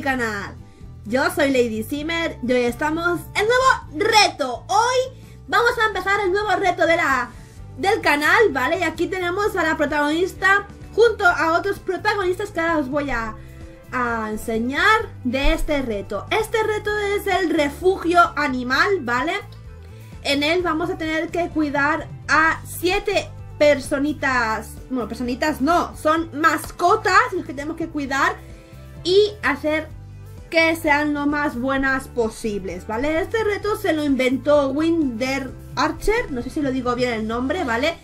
canal. Yo soy Lady Simmer y hoy estamos en nuevo reto. Hoy vamos a empezar el nuevo reto de la, del canal, ¿vale? Y aquí tenemos a la protagonista junto a otros protagonistas que ahora os voy a, a enseñar de este reto. Este reto es el refugio animal, ¿vale? En él vamos a tener que cuidar a siete personitas, bueno, personitas no, son mascotas los que tenemos que cuidar y hacer que sean lo más buenas posibles, ¿vale? Este reto se lo inventó Winder Archer, no sé si lo digo bien el nombre, ¿vale?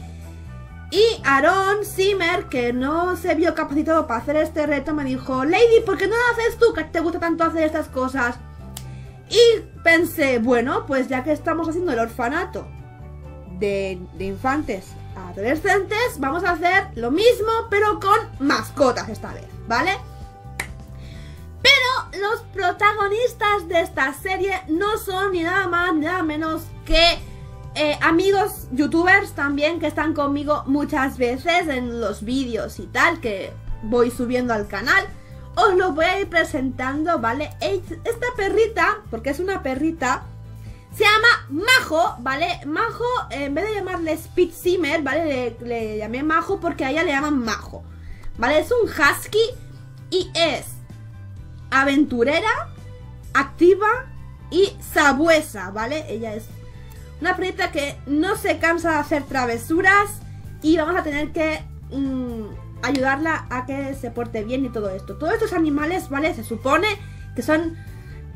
Y Aaron Zimmer, que no se vio capacitado para hacer este reto, me dijo, Lady, ¿por qué no lo haces tú que te gusta tanto hacer estas cosas? Y pensé, bueno, pues ya que estamos haciendo el orfanato de, de infantes a adolescentes, vamos a hacer lo mismo, pero con mascotas esta vez, ¿vale? Los protagonistas de esta serie no son ni nada más ni nada menos que eh, amigos youtubers también que están conmigo muchas veces en los vídeos y tal que voy subiendo al canal. Os lo voy a ir presentando, ¿vale? Esta perrita, porque es una perrita, se llama Majo, ¿vale? Majo, en vez de llamarle Speed Simmer, ¿vale? Le, le llamé Majo porque a ella le llaman Majo, ¿vale? Es un husky y es aventurera, activa y sabuesa, ¿vale? Ella es una perrita que no se cansa de hacer travesuras y vamos a tener que mmm, ayudarla a que se porte bien y todo esto. Todos estos animales, ¿vale? Se supone que son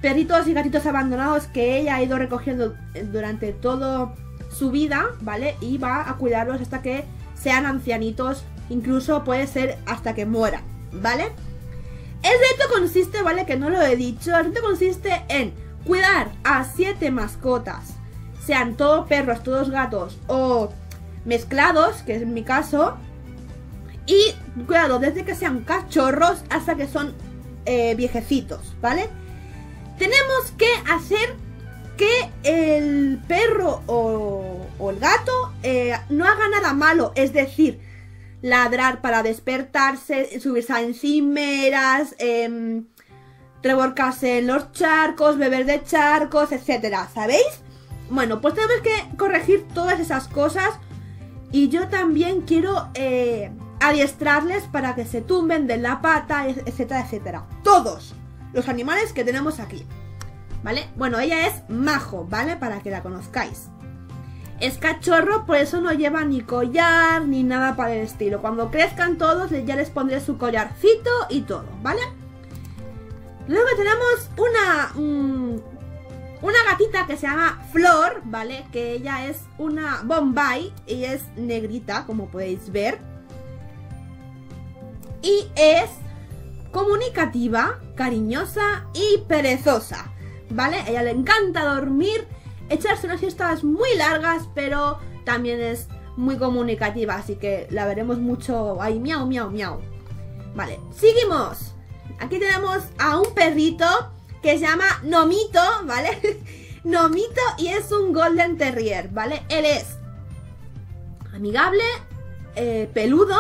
perritos y gatitos abandonados que ella ha ido recogiendo durante toda su vida, ¿vale? Y va a cuidarlos hasta que sean ancianitos, incluso puede ser hasta que muera, ¿vale? El reto consiste, ¿vale? Que no lo he dicho. El reto consiste en cuidar a siete mascotas. Sean todos perros, todos gatos o mezclados, que es mi caso. Y cuidado, desde que sean cachorros hasta que son eh, viejecitos, ¿vale? Tenemos que hacer que el perro o, o el gato eh, no haga nada malo. Es decir, ladrar para despertarse, subirse a encimeras, eh, en los charcos, beber de charcos, etcétera, ¿sabéis? Bueno, pues tenemos que corregir todas esas cosas y yo también quiero eh, adiestrarles para que se tumben de la pata, etcétera, etcétera. Todos los animales que tenemos aquí, ¿vale? Bueno, ella es Majo, ¿vale? Para que la conozcáis. Es cachorro, por eso no lleva ni collar ni nada para el estilo. Cuando crezcan todos, ya les pondré su collarcito y todo, ¿vale? Luego tenemos una, mmm, una gatita que se llama Flor, ¿vale? Que ella es una Bombay y es negrita, como podéis ver. Y es comunicativa, cariñosa y perezosa, ¿vale? A ella le encanta dormir echarse unas siestas muy largas, pero también es muy comunicativa, así que la veremos mucho ahí, miau, miau, miau. Vale, seguimos. Aquí tenemos a un perrito que se llama Nomito, ¿vale? Nomito y es un Golden Terrier, ¿vale? Él es amigable, eh, peludo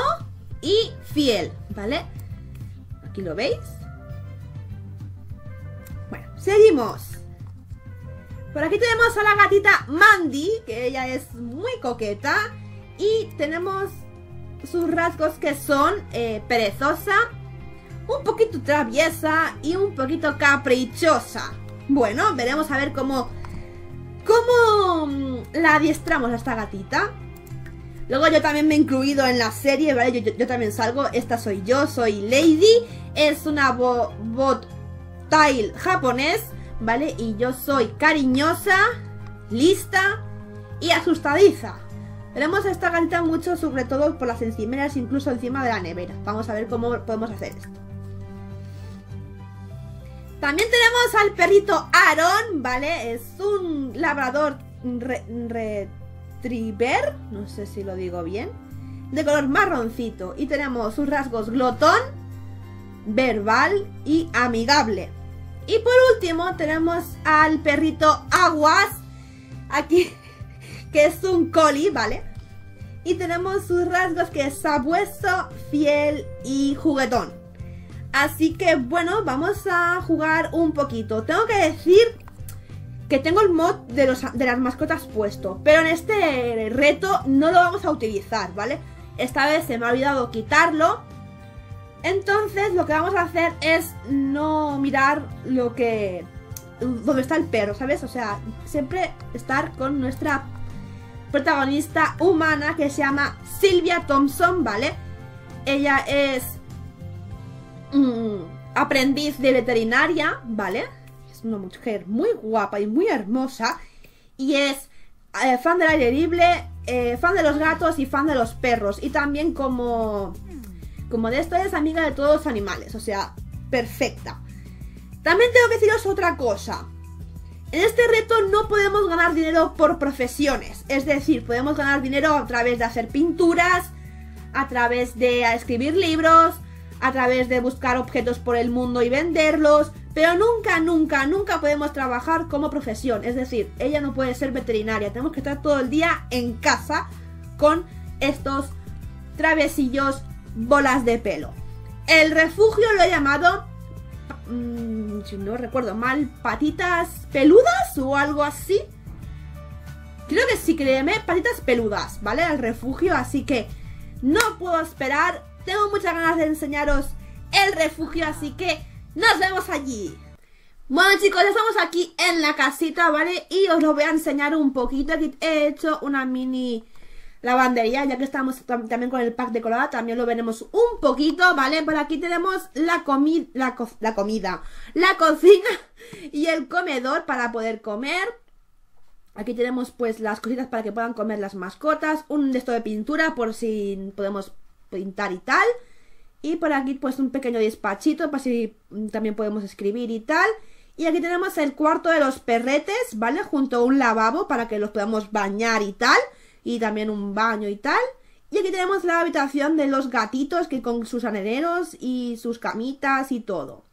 y fiel, ¿vale? Aquí lo veis. Bueno, seguimos. Por aquí tenemos a la gatita Mandy, que ella es muy coqueta. Y tenemos sus rasgos que son eh, perezosa, un poquito traviesa y un poquito caprichosa. Bueno, veremos a ver cómo, cómo mm, la adiestramos a esta gatita. Luego yo también me he incluido en la serie, ¿vale? Yo, también salgo, esta soy yo, soy Lady. Es una bot, bot tail japonés ¿vale? Y yo soy cariñosa, lista y asustadiza. Veremos a esta gatita mucho, sobre todo por las encimeras, incluso encima de la nevera. Vamos a ver cómo podemos hacer esto. También tenemos al perrito Aaron, ¿vale? Es un labrador re retriever, no sé si lo digo bien, de color marroncito. Y tenemos sus rasgos glotón, verbal y amigable. Y por último tenemos al perrito Aguas, aquí, que es un collie, ¿vale? Y tenemos sus rasgos que es sabueso, fiel y juguetón. Así que bueno, vamos a jugar un poquito. Tengo que decir que tengo el mod de, los, de las mascotas puesto, pero en este reto no lo vamos a utilizar, ¿vale? Esta vez se me ha olvidado quitarlo. Entonces lo que vamos a hacer es no mirar lo que... Dónde está el perro, ¿sabes? O sea, siempre estar con nuestra protagonista humana que se llama Silvia Thompson, ¿vale? Ella es mm, aprendiz de veterinaria, ¿vale? Es una mujer muy guapa y muy hermosa. Y es eh, fan del aire libre, eh, fan de los gatos y fan de los perros. Y también como, como de esto es amiga de todos los animales. O sea, perfecta. También tengo que deciros otra cosa. En este reto no podemos ganar dinero por profesiones. Es decir, podemos ganar dinero a través de hacer pinturas, a través de escribir libros, a través de buscar objetos por el mundo y venderlos, pero nunca, nunca, nunca podemos trabajar como profesión. Es decir, ella no puede ser veterinaria. Tenemos que estar todo el día en casa con estos travesillos bolas de pelo. El refugio lo he llamado Mm, si no recuerdo mal, patitas peludas o algo así. Creo que sí, créeme, patitas peludas, ¿vale? Al refugio, así que no puedo esperar. Tengo muchas ganas de enseñaros el refugio, así que nos vemos allí. Bueno chicos, estamos aquí en la casita, ¿vale? Y os lo voy a enseñar un poquito. Aquí he hecho una mini lavandería, ya que estamos también con el pack de colada, también lo veremos un poquito, ¿vale? Por aquí tenemos la, comi la, la comida, la cocina y el comedor para poder comer. Aquí tenemos pues las cositas para que puedan comer las mascotas, un esto de pintura por si podemos pintar y tal. Y por aquí pues un pequeño despachito para si también podemos escribir y tal. Y aquí tenemos el cuarto de los perretes, ¿vale? Junto a un lavabo para que los podamos bañar y tal y también un baño y tal. Y aquí tenemos la habitación de los gatitos que con sus anereros y sus camitas y todo.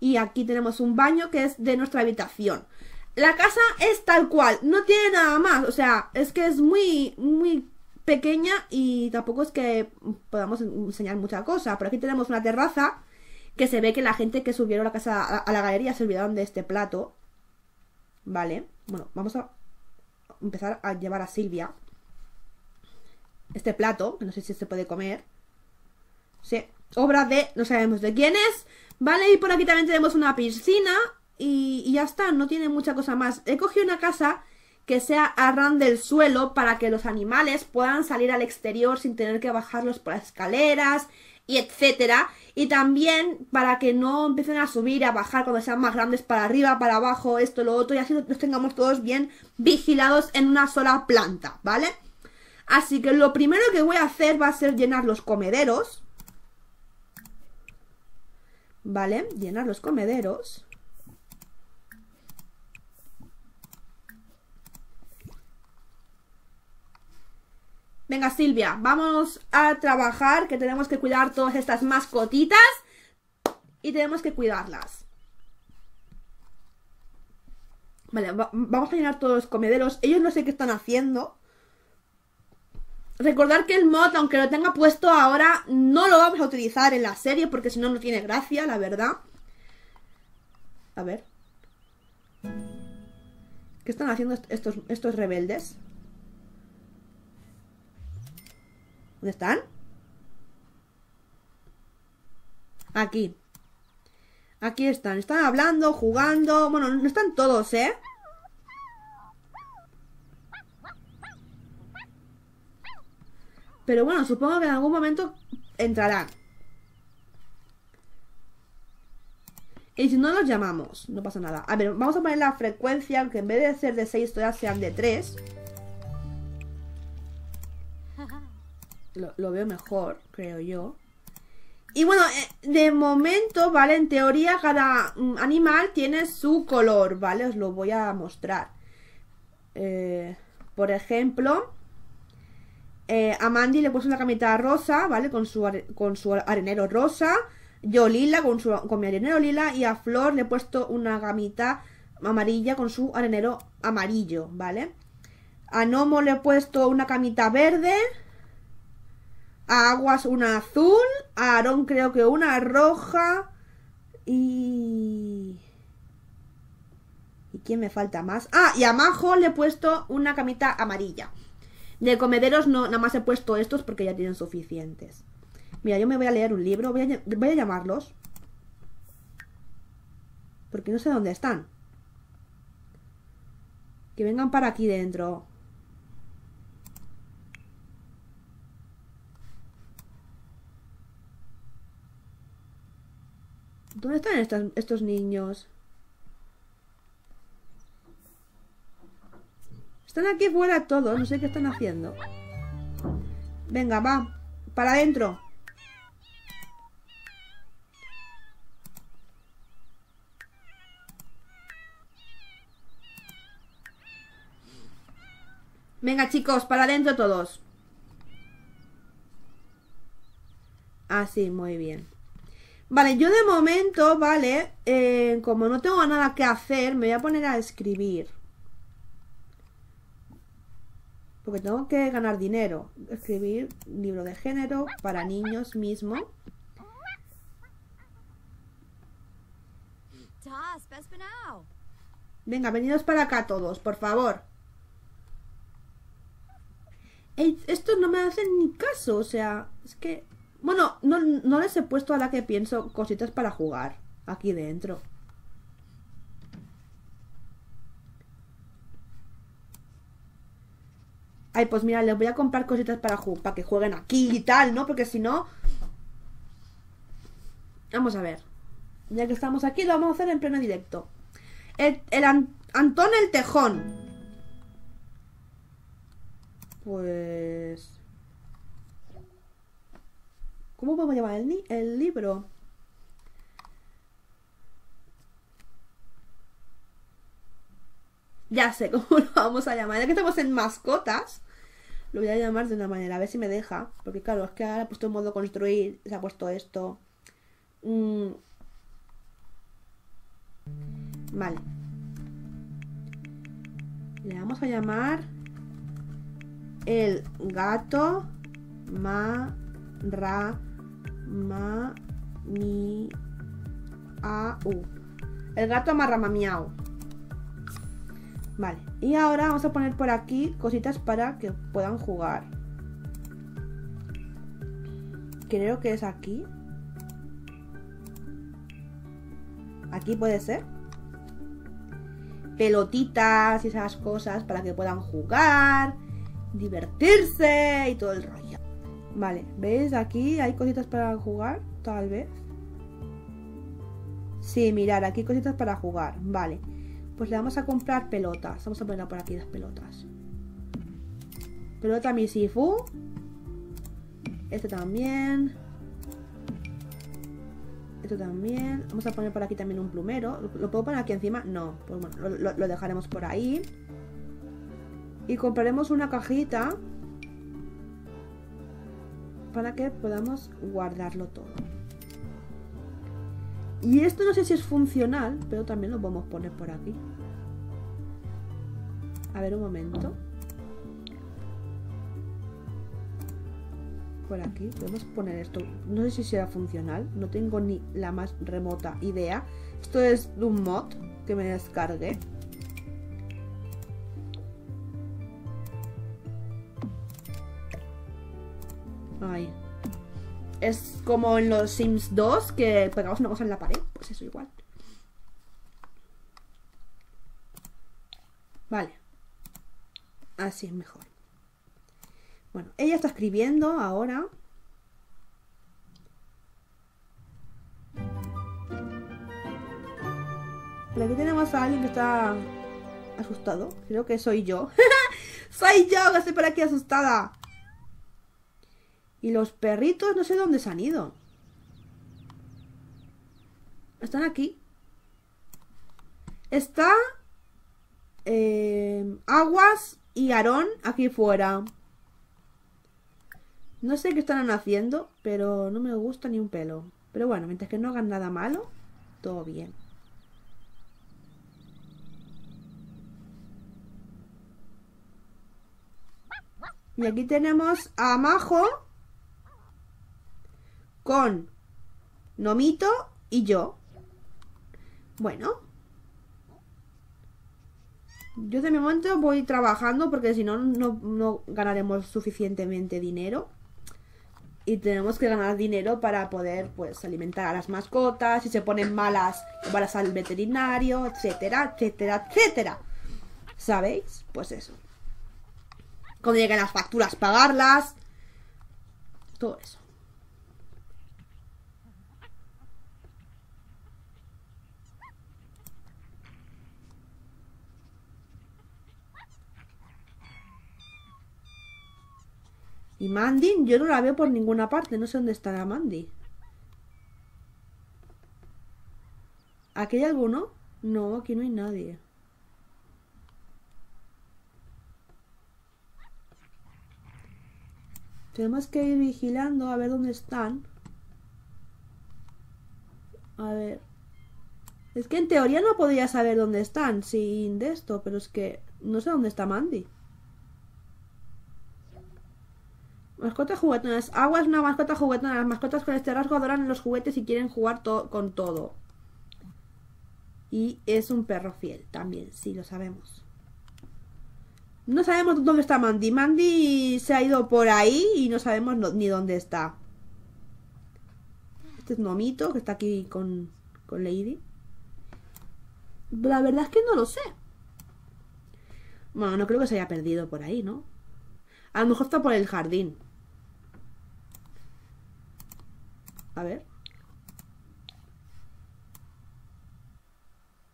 Y aquí tenemos un baño que es de nuestra habitación. La casa es tal cual, no tiene nada más, o sea, es que es muy, muy pequeña y tampoco es que podamos enseñar mucha cosa. Pero aquí tenemos una terraza que se ve que la gente que subieron la casa a la galería se olvidaron de este plato. Vale, bueno, vamos a empezar a llevar a Silvia este plato, que no sé si se puede comer. Sí, obra de, no sabemos de quién es. Vale, y por aquí también tenemos una piscina y, ya está, no tiene mucha cosa más. He cogido una casa que sea a ran del suelo para que los animales puedan salir al exterior sin tener que bajarlos por escaleras y etcétera. Y también para que no empiecen a subir y a bajar cuando sean más grandes para arriba, para abajo, esto, lo otro, y así los tengamos todos bien vigilados en una sola planta, ¿vale? Así que lo primero que voy a hacer va a ser llenar los comederos. ¿Vale? Llenar los comederos. Venga, Silvia, vamos a trabajar, que tenemos que cuidar todas estas mascotitas y tenemos que cuidarlas. Vale, vamos a llenar todos los comederos. Ellos no sé qué están haciendo. Recordar que el mod, aunque lo tenga puesto ahora, no lo vamos a utilizar en la serie porque si no, no tiene gracia, la verdad. A ver. ¿Qué están haciendo estos, estos rebeldes? ¿Dónde están? Aquí. Aquí están. Están hablando, jugando. Bueno, no están todos, ¿eh? Pero bueno, supongo que en algún momento entrarán. Y si no los llamamos, no pasa nada. A ver, vamos a poner la frecuencia, aunque en vez de ser de 6 todavía sean de 3. Lo, lo, veo mejor, creo yo. Y bueno, eh, de momento, ¿vale? En teoría cada mm, animal tiene su color, ¿vale? Os lo voy a mostrar. Eh, por ejemplo, eh, a Mandy le puse una camita rosa, ¿vale? Con su, con su arenero rosa. Yo lila con, su, con mi arenero lila. Y a Flor le he puesto una camita amarilla con su arenero amarillo, ¿vale? A Nomo le he puesto una camita verde. A Aguas una azul. A Aarón creo que una roja. Y... ¿Y quién me falta más? Ah, y a Majo le he puesto una camita amarilla. De comederos no, nada más he puesto estos porque ya tienen suficientes. Mira, yo me voy a leer un libro. Voy a, llamarlos. Porque no sé dónde están. Que vengan para aquí dentro. ¿Dónde están estos niños? Están aquí fuera todos, no sé qué están haciendo. Venga, va. Para adentro. Venga, chicos, para adentro todos. Así, muy bien. Vale, yo de momento, vale, eh, como no tengo nada que hacer, me voy a poner a escribir. Porque tengo que ganar dinero. Escribir libro de género para niños mismo. Venga, venidos para acá todos, por favor. estos no me hacen ni caso, o sea, es que bueno, no, no les he puesto a la que pienso cositas para jugar aquí dentro. Ay, pues mira, les voy a comprar cositas para, para que jueguen aquí y tal, ¿no? Porque si no... Vamos a ver. Ya que estamos aquí, lo vamos a hacer en pleno directo. El, Antón el Tejón. Pues... ¿Cómo podemos llamar el libro? Ya sé cómo lo vamos a llamar. Ya que estamos en mascotas, lo voy a llamar de una manera. A ver si me deja. Porque claro, es que ahora he puesto en modo construir. Se ha puesto esto. Mm. Vale. Le vamos a llamar el gato marra ma, mi, a, u. El gato amarrama miau. Vale, y ahora vamos a poner por aquí cositas para que puedan jugar. Creo que es aquí. Aquí puede ser. Pelotitas y esas cosas para que puedan jugar, divertirse y todo el rollo. Vale, ¿veis? Aquí hay cositas para jugar, tal vez. Sí, mirar, aquí cositas para jugar. Vale. Pues le vamos a comprar pelotas. Vamos a poner por aquí las pelotas. Pelota Misifu. Este también. Esto también. Vamos a poner por aquí también un plumero. ¿Lo puedo poner aquí encima? No. Pues bueno, lo dejaremos por ahí. Y compraremos una cajita para que podamos guardarlo todo. Y esto no sé si es funcional, pero también lo podemos poner por aquí. A ver un momento. Por aquí podemos poner esto. No sé si será funcional, no tengo ni la más remota idea. Esto es un mod que me descargué. Es como en los Sims 2 que pegamos una cosa en la pared. Pues eso igual. Vale. Así es mejor. Bueno, ella está escribiendo ahora. Por aquí tenemos a alguien que está asustado. Creo que soy yo. ¡Soy yo que estoy por aquí asustada! Y los perritos no sé dónde se han ido. Están aquí. Está eh, Aguas y Aarón aquí fuera. No sé qué están haciendo, pero no me gusta ni un pelo. Pero bueno, mientras que no hagan nada malo, todo bien. Y aquí tenemos a Majo con Nomito y yo. Bueno. Yo de momento voy trabajando porque si no, no ganaremos suficientemente dinero. Y tenemos que ganar dinero para poder, pues, alimentar a las mascotas. Si se ponen malas, llevarlas al veterinario, etcétera, etcétera, etcétera. ¿Sabéis? Pues eso. Cuando lleguen las facturas, pagarlas. Todo eso. Y Mandy, yo no la veo por ninguna parte. No sé dónde estará Mandy. ¿Aquí hay alguno? No, aquí no hay nadie. Tenemos que ir vigilando a ver dónde están. A ver. Es que en teoría no podría saber dónde están sin de esto, pero es que no sé dónde está Mandy. Mascotas juguetonas. Agua es una mascota juguetona. Las mascotas con este rasgo adoran los juguetes y quieren jugar con todo. Y es un perro fiel también, sí, lo sabemos. No sabemos dónde está Mandy. Mandy se ha ido por ahí y no sabemos ni dónde está. Este es Nomito, que está aquí con, con Lady. La verdad es que no lo sé. Bueno, no creo que se haya perdido por ahí, ¿no? A lo mejor está por el jardín. A ver.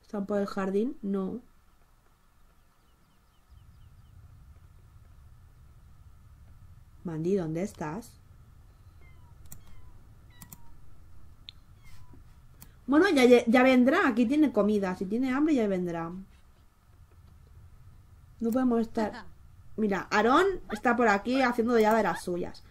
¿Están por el jardín? No. Mandy, ¿dónde estás? Bueno, ya, ya vendrá. Aquí tiene comida. Si tiene hambre, ya vendrá. No podemos estar... Mira, Aarón está por aquí haciendo ya de las suyas.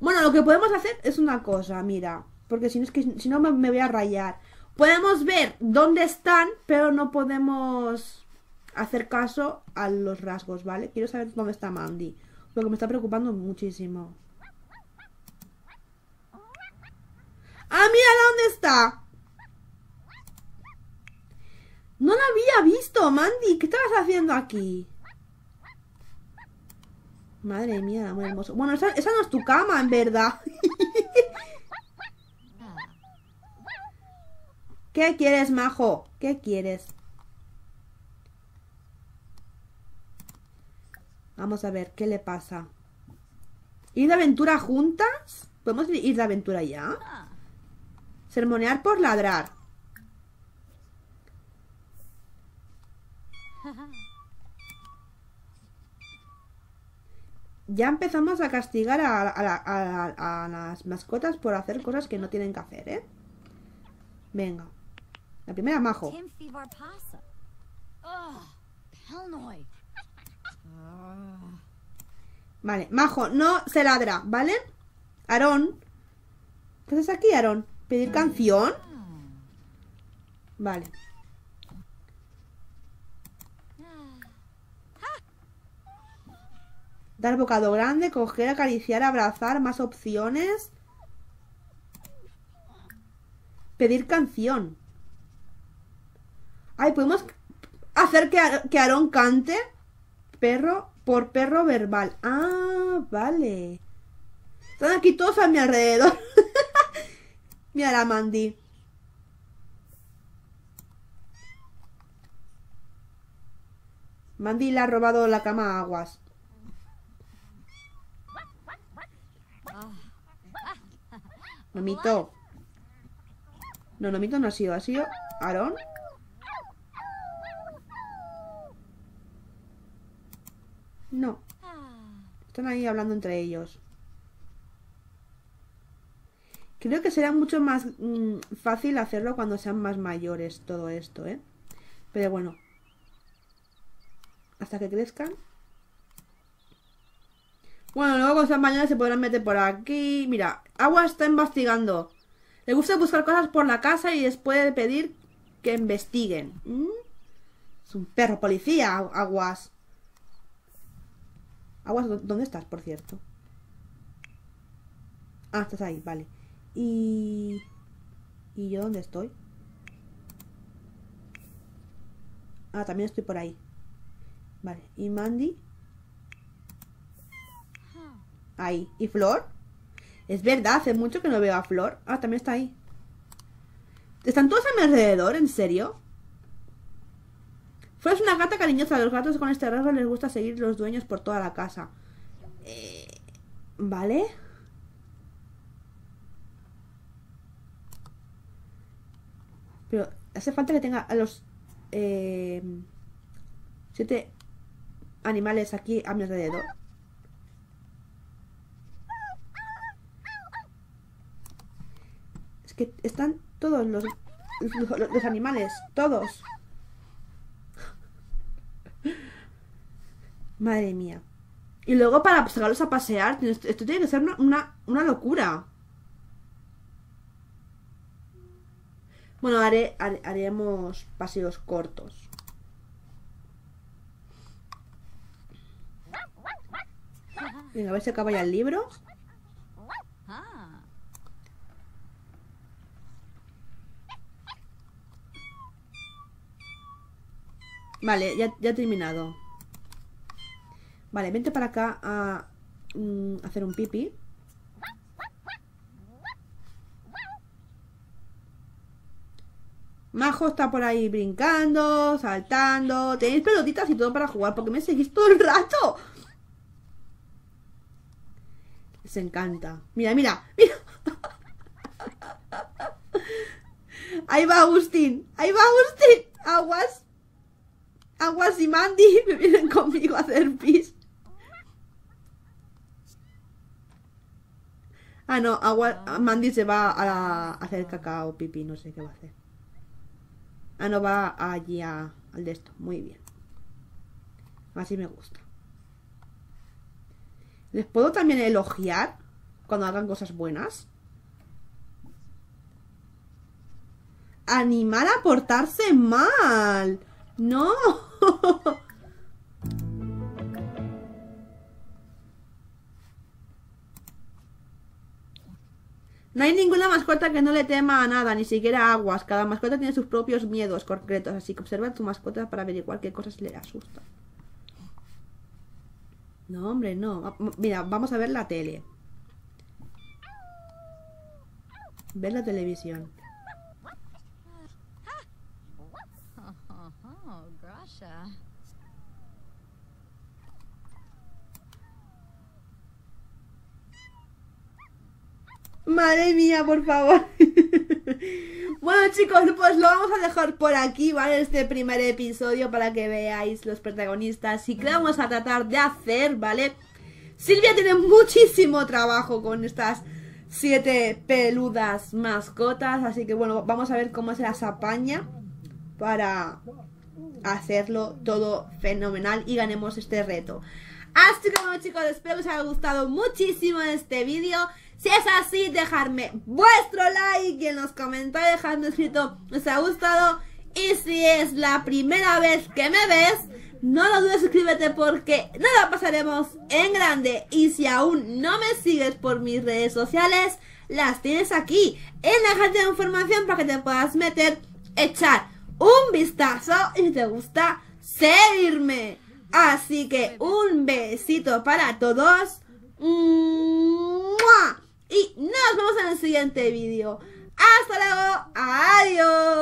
Bueno, lo que podemos hacer es una cosa, mira. Porque si no, es que, si no me, voy a rayar. Podemos ver dónde están, pero no podemos hacer caso a los rasgos, ¿vale? Quiero saber dónde está Mandy. Lo que me está preocupando muchísimo. ¡Ah, mira dónde está! No la había visto, Mandy. ¿Qué estabas haciendo aquí? Madre mía, muy hermoso. Bueno, esa, no es tu cama, en verdad. ¿Qué quieres, majo? ¿Qué quieres? Vamos a ver, ¿qué le pasa? ¿Ir de aventura juntas? ¿Podemos ir de aventura ya? Sermonear por ladrar. Ya empezamos a castigar a, las mascotas por hacer cosas que no tienen que hacer, ¿eh? Venga. La primera, Majo. Vale, Majo, no se ladra, ¿vale? Aarón. ¿Qué haces aquí, Aarón? ¿Pedir canción? Vale. Dar bocado grande, coger, acariciar, abrazar, más opciones. Pedir canción. Ay, ¿podemos hacer que, que Aarón cante? Perro por perro verbal. Ah, vale. Están aquí todos a mi alrededor. Mira la Mandy. Mandy le ha robado la cama a Aguas. Nomito. No, Nomito no ha sido. Ha sido Aarón. No. Están ahí hablando entre ellos. Creo que será mucho más mm, fácil hacerlo cuando sean más mayores todo esto, ¿eh? Pero bueno. Hasta que crezcan. Bueno, luego con mañana se podrán meter por aquí. Mira, Agua está investigando. Le gusta buscar cosas por la casa y después de pedir que investiguen. ¿Mm? Es un perro policía, Aguas. Aguas, ¿dónde estás, por cierto? Ah, estás ahí, vale. Y... ¿Y yo dónde estoy? Ah, también estoy por ahí. Vale, ¿y Mandy? Ahí. ¿Y Flor? Es verdad, hace mucho que no veo a Flor. Ah, también está ahí. ¿Están todos a mi alrededor? ¿En serio? Flor es una gata cariñosa. Los gatos con este rasgo les gusta seguir los dueños por toda la casa. Eh, ¿Vale? Pero hace falta que tenga a los eh, siete animales aquí a mi alrededor. Es que están todos los, los, animales, todos. Madre mía. Y luego para sacarlos a pasear, esto tiene que ser una, una locura. Bueno, haré, haremos paseos cortos. Venga, a ver si acaba ya el libro. Vale, ya, ya he terminado. Vale, vente para acá a mm, hacer un pipi. Majo está por ahí brincando, saltando. Tenéis pelotitas y todo para jugar porque me seguís todo el rato. Se encanta. Mira, mira, mira. Ahí va Agustín. Ahí va Agustín. Aguas. Aguas y Mandy me vienen conmigo a hacer pis. Ah, no, Agua, Mandy se va a, hacer cacao, pipí, no sé qué va a hacer. Ah, no, va allí al de esto. Muy bien. Así me gusta. ¿Les puedo también elogiar cuando hagan cosas buenas? Animar a portarse mal. No. No hay ninguna mascota que no le tema a nada, ni siquiera aguas. Cada mascota tiene sus propios miedos concretos, así que observa a tu mascota para averiguar qué cosas le asusta. No, hombre, no. Mira, vamos a ver la tele. Ver la televisión. Madre mía, por favor. bueno chicos, pues lo vamos a dejar por aquí, ¿vale? Este primer episodio para que veáis los protagonistas y qué vamos a tratar de hacer, ¿vale? Silvia tiene muchísimo trabajo con estas siete peludas mascotas, así que bueno, vamos a ver cómo se las apaña para hacerlo todo fenomenal y ganemos este reto. Así que bueno chicos, espero que os haya gustado muchísimo este vídeo. Si es así, dejarme vuestro like y en los comentarios dejadme escrito os ha gustado. Y si es la primera vez que me ves, no lo dudes, suscríbete porque nada pasaremos en grande. Y si aún no me sigues por mis redes sociales, las tienes aquí en la caja de información para que te puedas meter, echar un vistazo y te gusta, seguirme. Así que un besito para todos. Y nos vemos en el siguiente vídeo. Hasta luego. Adiós.